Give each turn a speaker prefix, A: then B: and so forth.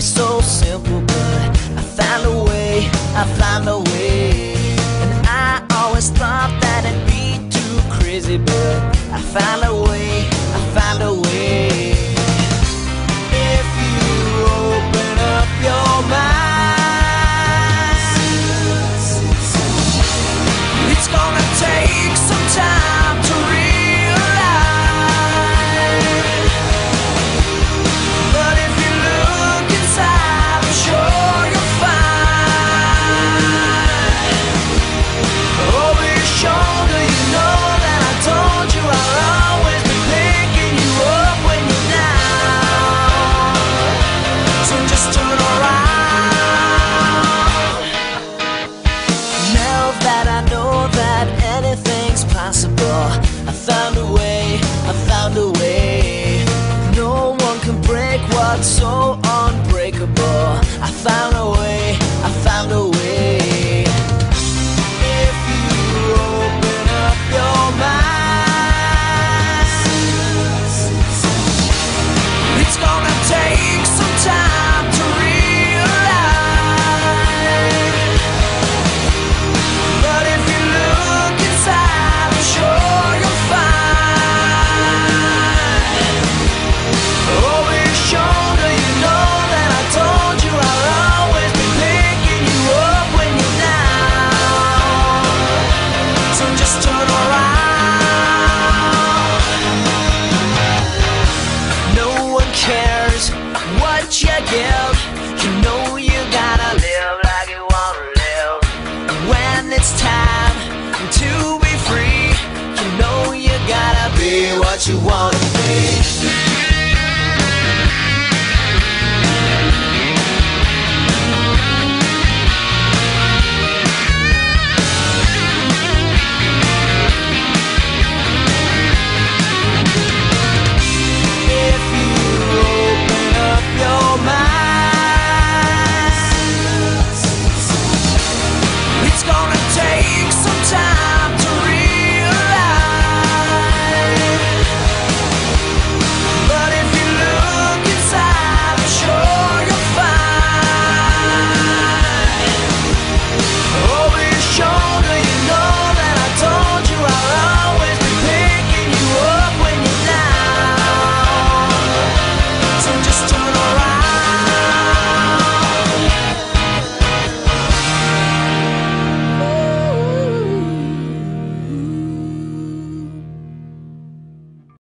A: so simple, but I found a way, I found a way. So what you wanna be.